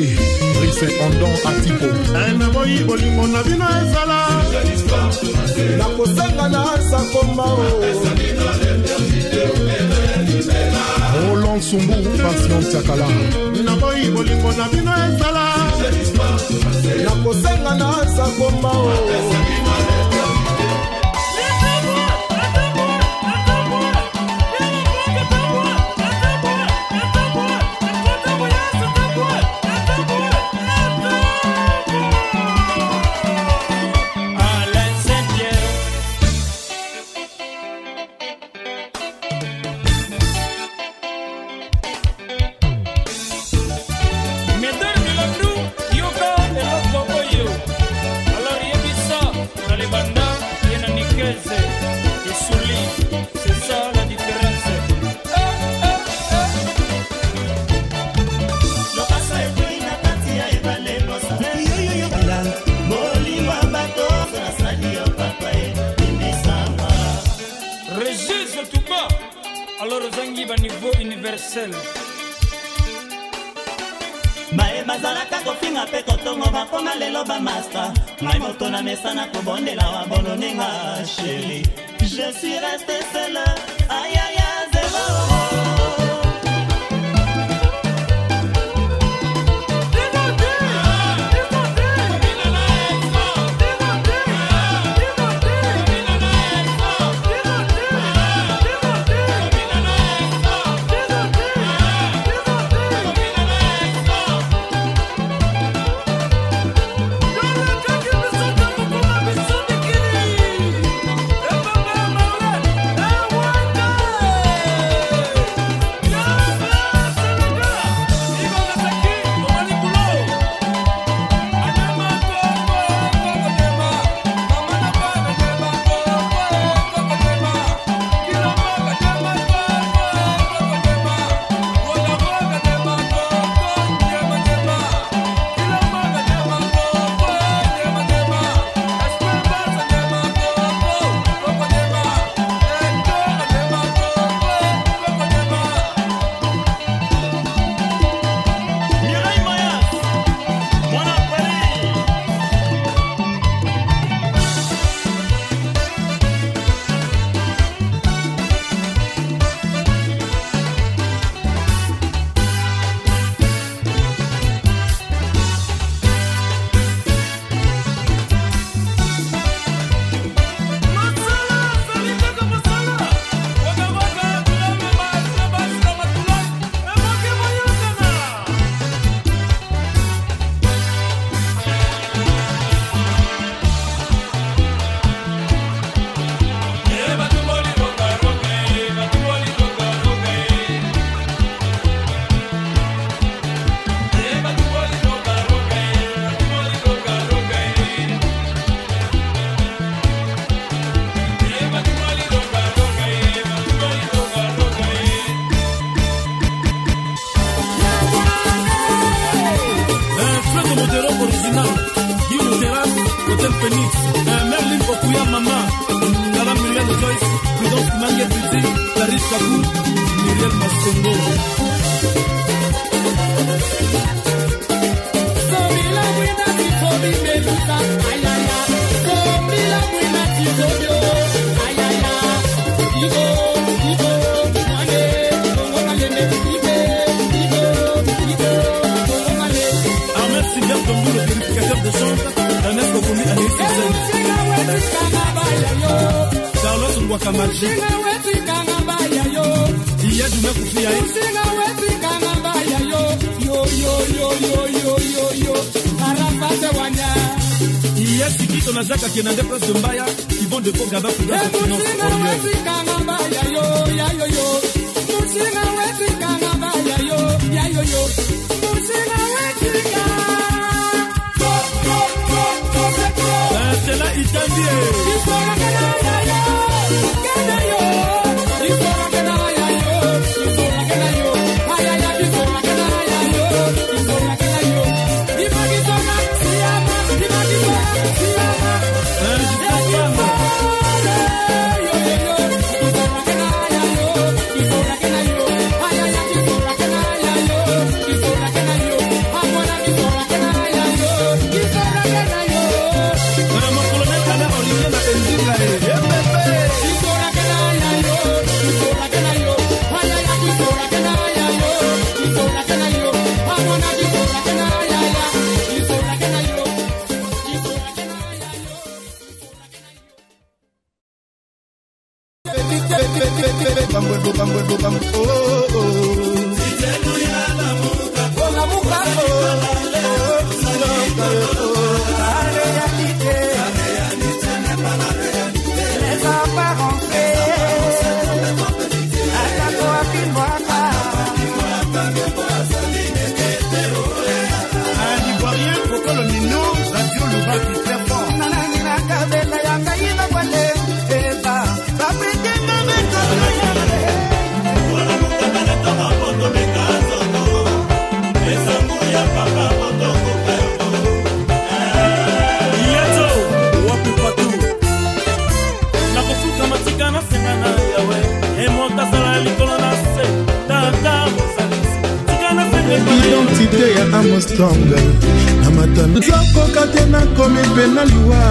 d rise ondon atipo eneboyi bolingo na bino ezala nakosanga na sakoma roland sumbu passion tiakala naboyi bolingo na bino ezala nakosenga na sakoma Je suis resté seul. Aïe aïe. kuwaka maji iyedume kufia iyesikito nazakaki na nde place mbaya ivon de konga bakudaaoyo itambie. oh. identité ya amostrong na matano nzokoka te nakomi mpe na liwa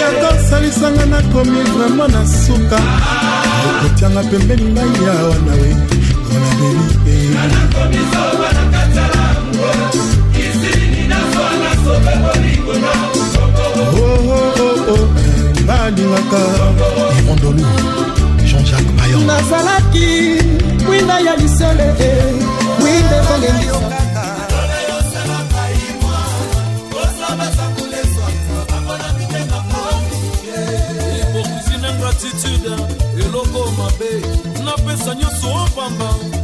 yakosalisanga nakomi vraimen na suka okotianga pembeni ngai ya wana we oh, oh, oh, nalingaka mondolu jean-jacques mayon nazalaki mwinda ya lisele kwimbe balengisa eloko mabe napesa nyonso opamba oh,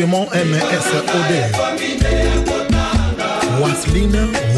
Simon MSOD. Wasline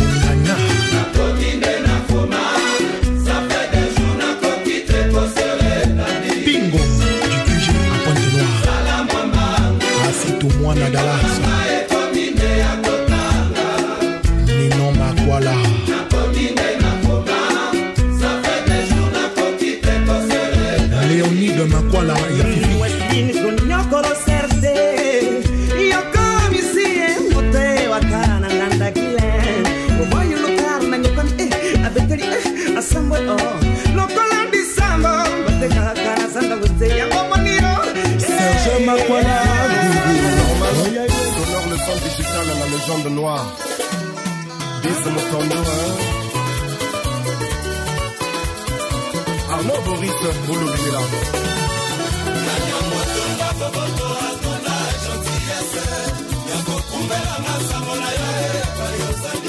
fɛ bolo b'i la. kunbela masango na yo ye bayozali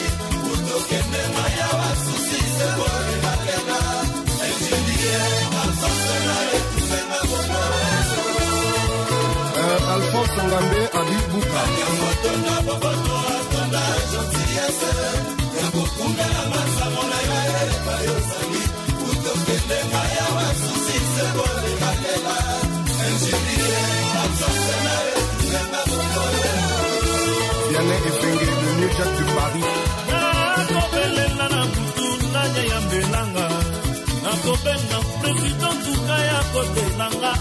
premier Jacques de Paris. nakobelela na butu ndanya ya mbelanga nakobenga president tuka ya kotelanga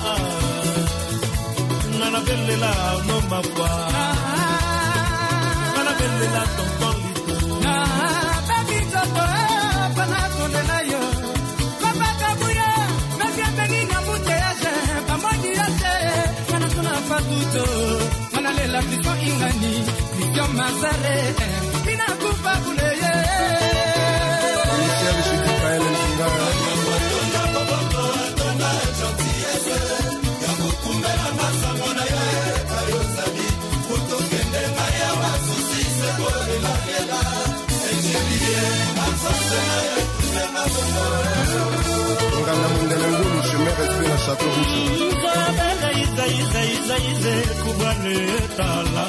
nga nabelela no makwa nga nabelela tonton lito nakitokoapanakolela yo babakabuya nasiapeli na muteyase pamoni yase nga nasona fatuto la Kristo ingani Kristo Mazare inakupa kule ngana mondele ngulu chemere chateau rouge kubane tala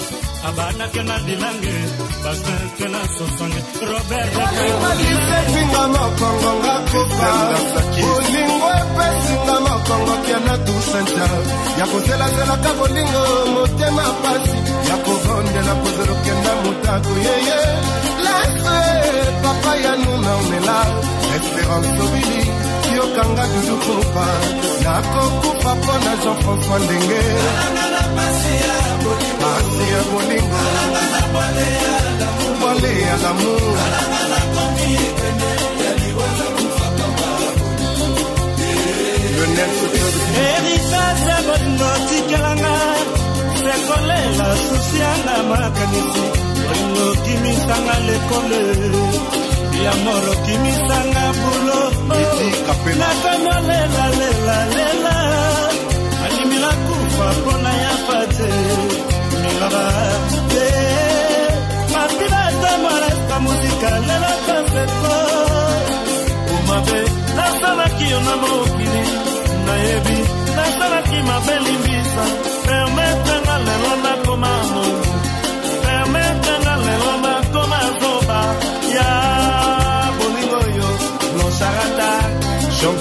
abanake na dilange basinke na sosange robertsetinga mokongo ngakofaolingo epesinga mokongo kiana tusanta ya koselaselaka bolingo motema pasi ya kovondela kozolokenda motaku yeye lase papa ya nuna omela espérance obili yokanga dudu kopa nakokufa mpo na jean françois ndenge pasi ya bolingo bwale ya lamour heritage ya bolingo tikelanga sekolela susianga makanisi bolingo kimisanga lekole yango lokimisanga bulo nakonolela lelalela alimila kufa mpona ya pate milaba te mapila ata maleska mozika lelo kansepo omabe nasalaki yo na mokili nayebi nasalaki mabe limbisa permetanga lelo nakoma mongo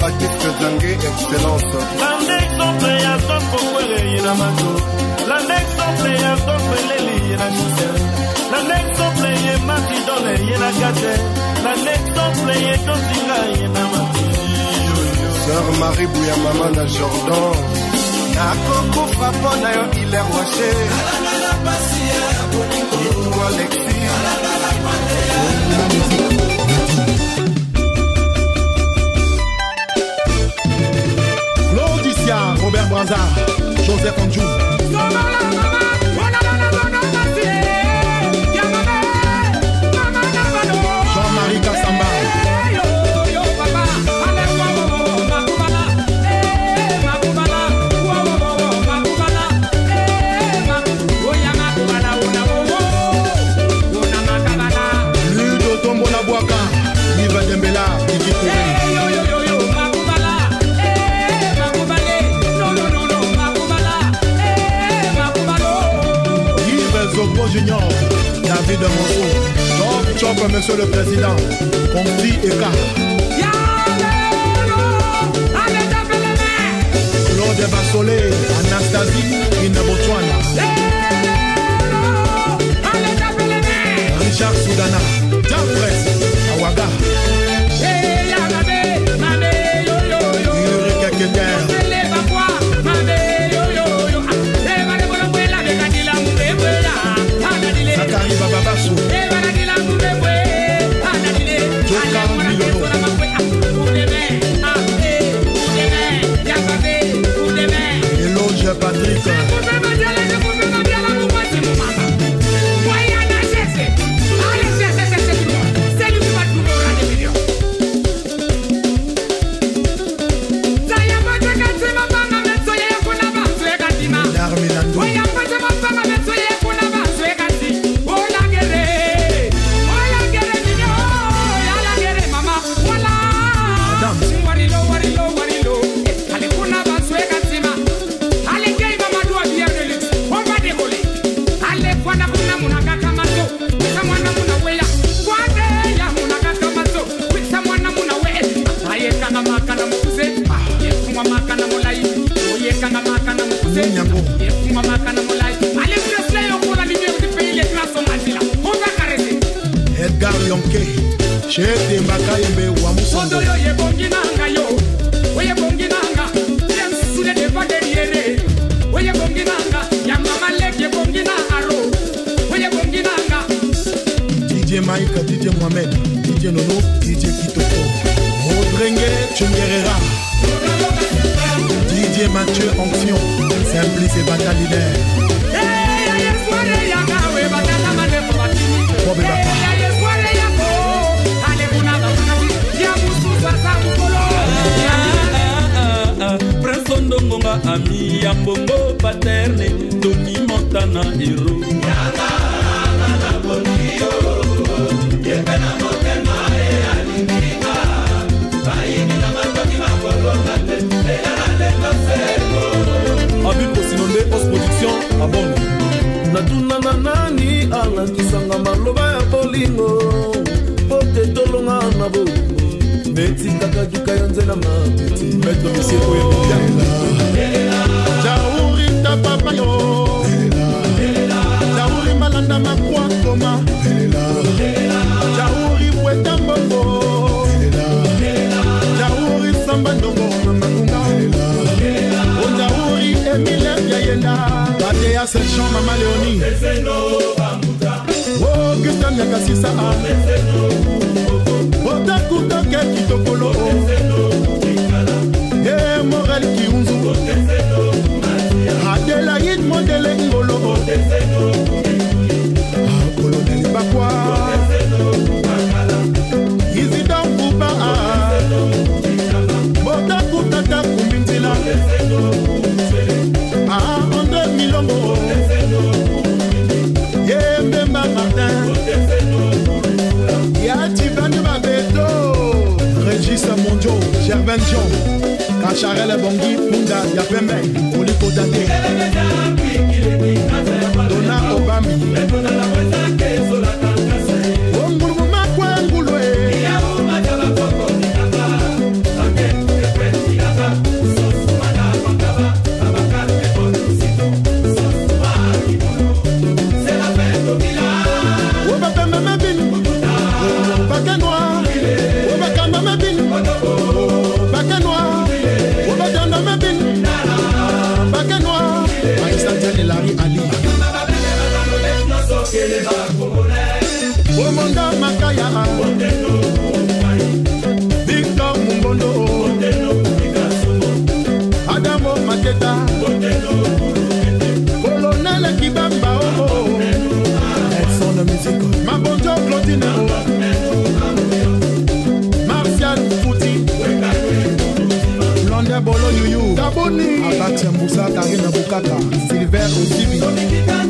akifke zange excellence landa exemple ya sokokwere ye na mato landa exemple ya sokoeleli ye na gisel landa exemple ye matidone ye na kate landa exemple ye tosinga ye na mati sœur marie buya mama na jordan nakokufa mpo na yo iler washe alexis José Joseph de Monceau. Chop, chop, monsieur le président. Confie et car. chetemba kayembe wa musondo oyo yebongi nanga yo oyebongi nanga yensule deva deriere oyebongi nanga ya mama Oye yebongi aro oyebongi nanga DJ Mike, DJ mohamed DJ nono DJ kitoko modrenge chungerera didier mathieu onction simplice et batalinaire lokola ami ya mpongo paterne tokimanta na ero abi kosino nde os production abono natunana nani alakisanga maloba ya bolingo po te tolonga na boi netindaka duka ya nzela mapeti metro miseko ya koyanga jauri tapapa yo jauri malanda makwa koma convention kacharele bongi punda ya pembe olikotate Biden Elari Ali Musata e Nabukata, Silvero Zibi.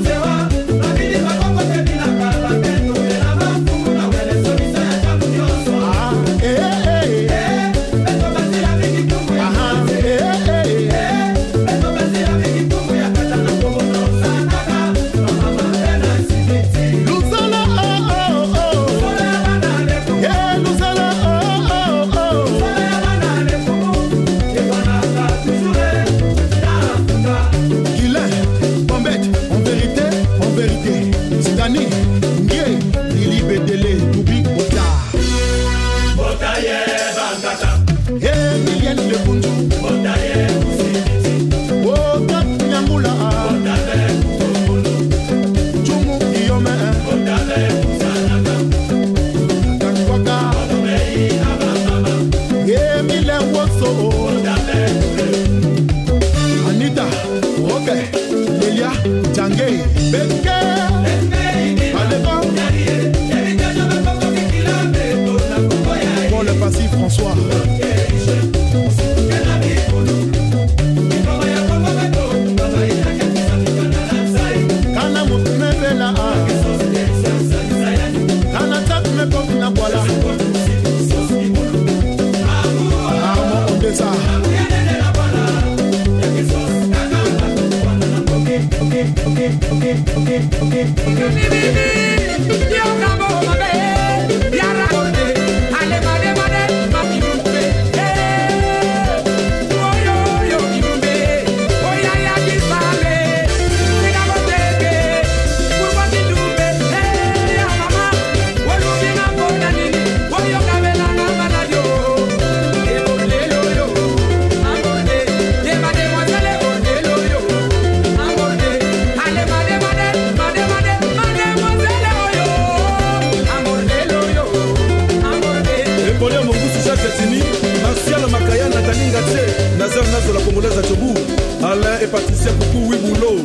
Alain est pâtissier pour oui boulot.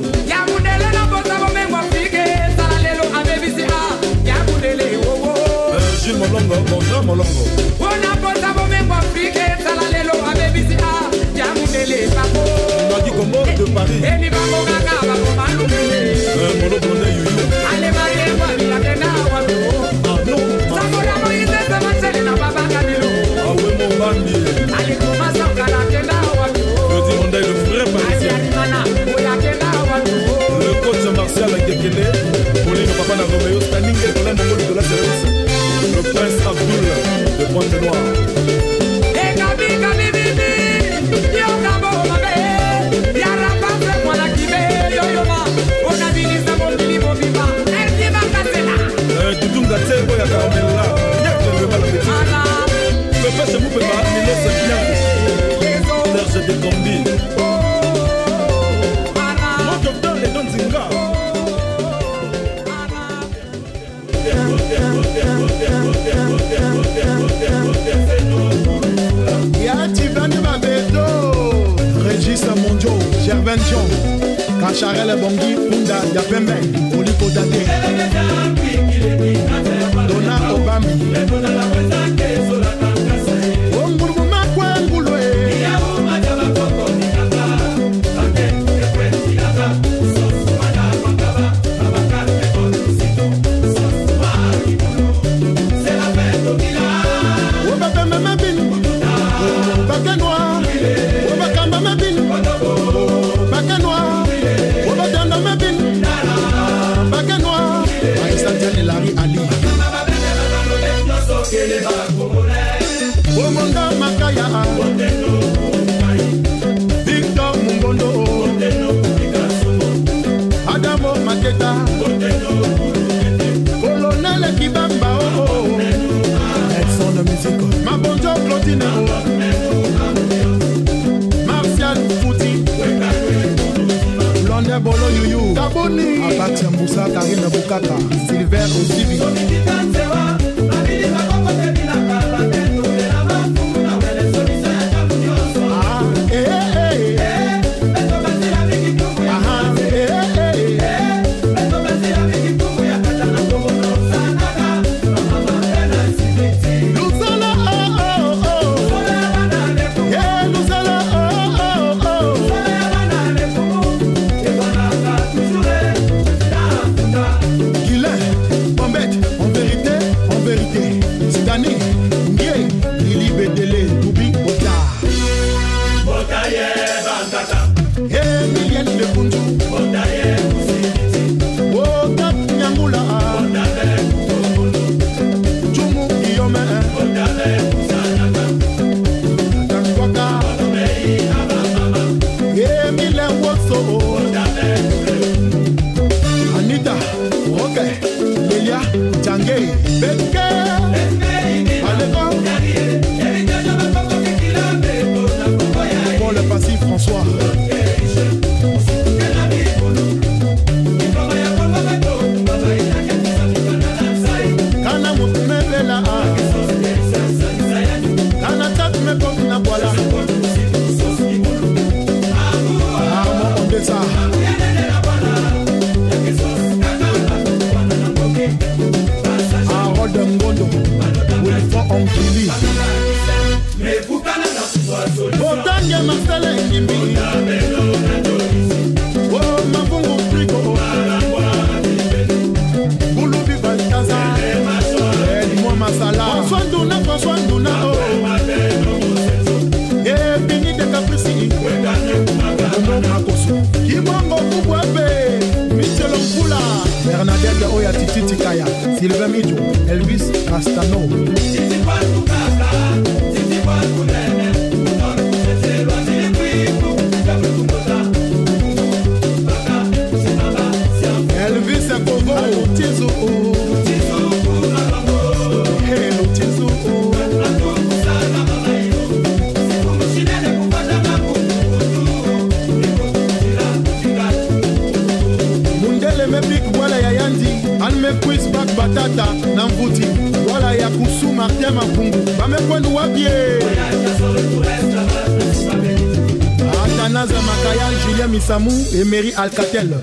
charele bongi punda ya pembe kolikota te alcatel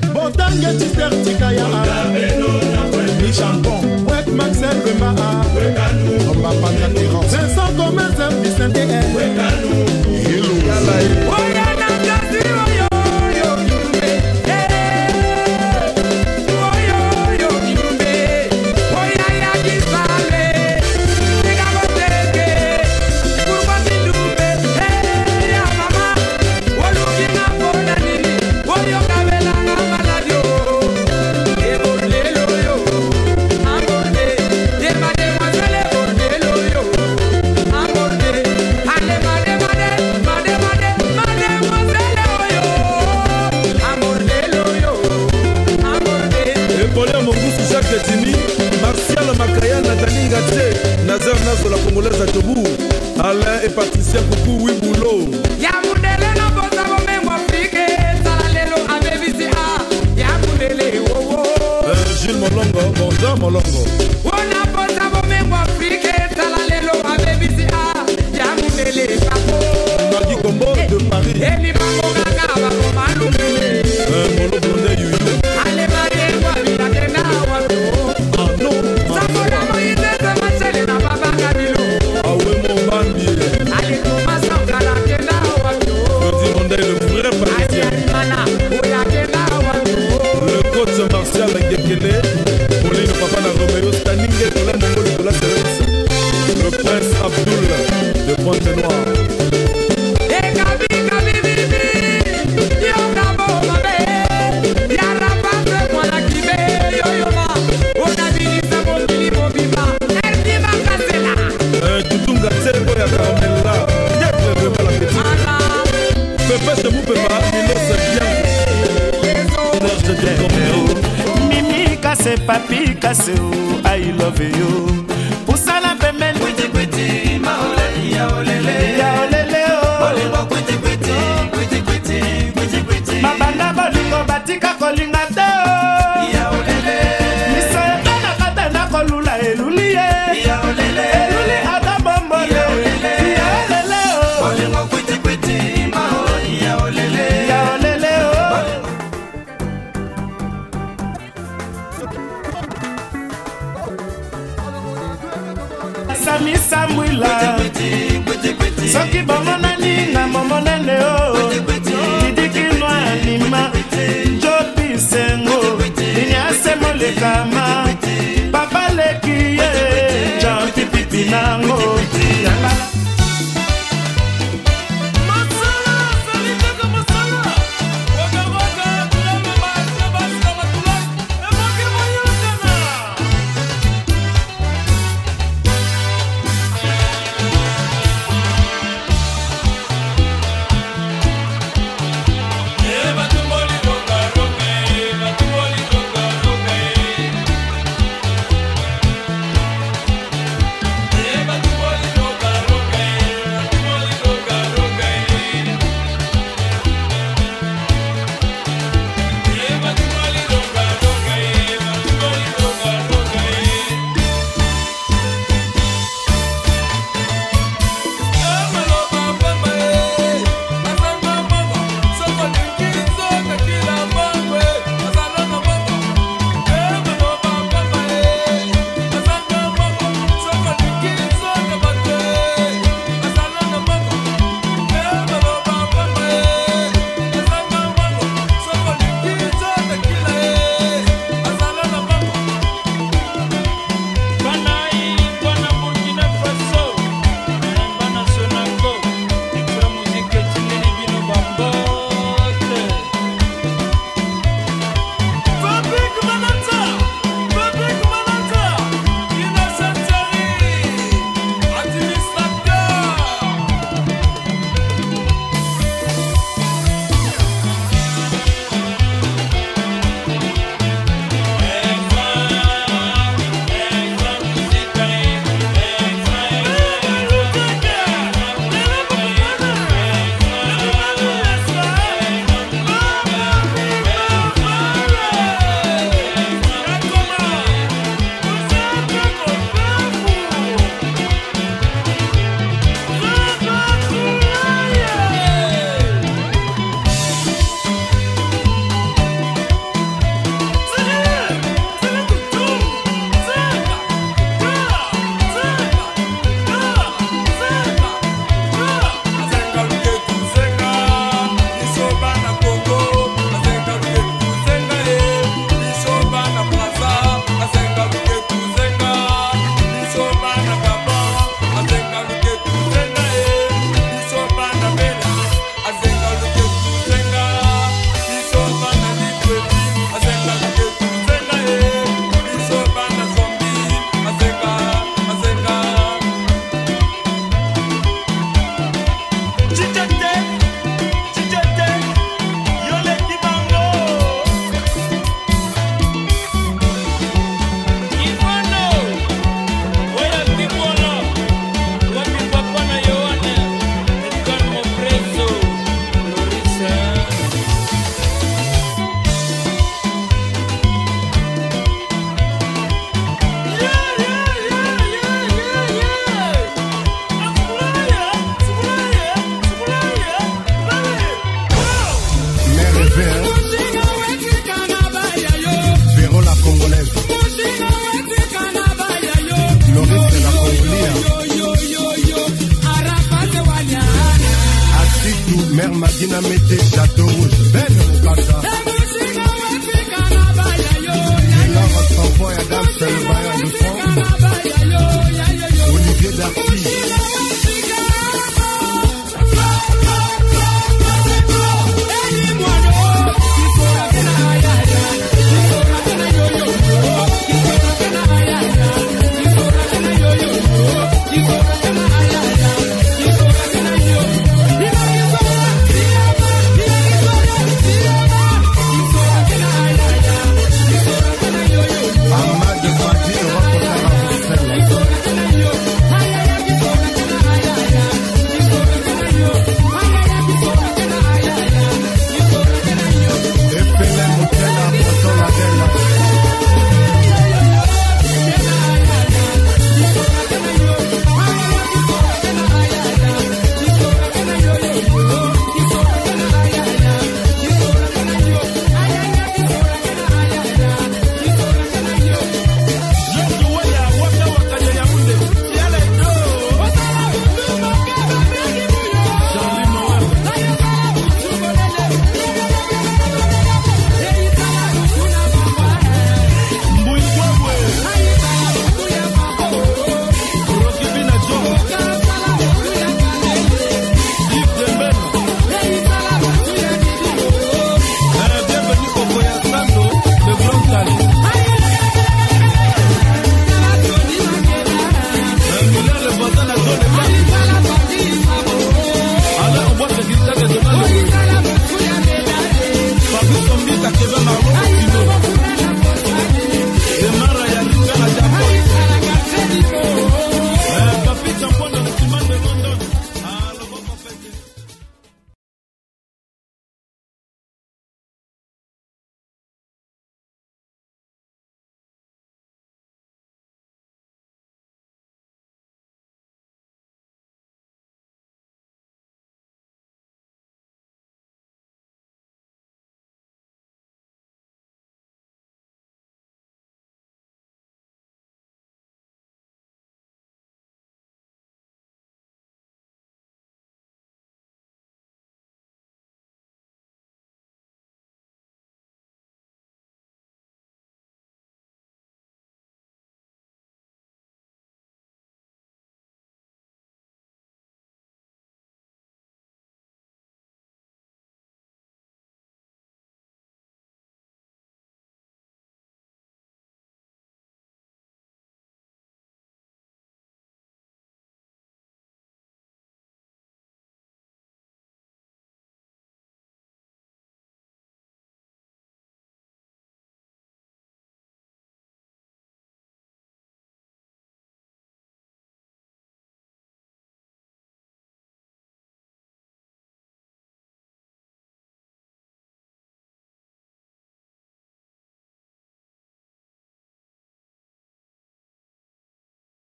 aconteceu.